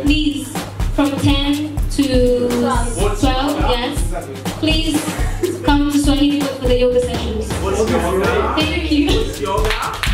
Please, from 10 to 12, 12 yes, please come to Swahili for the yoga sessions. Thank you.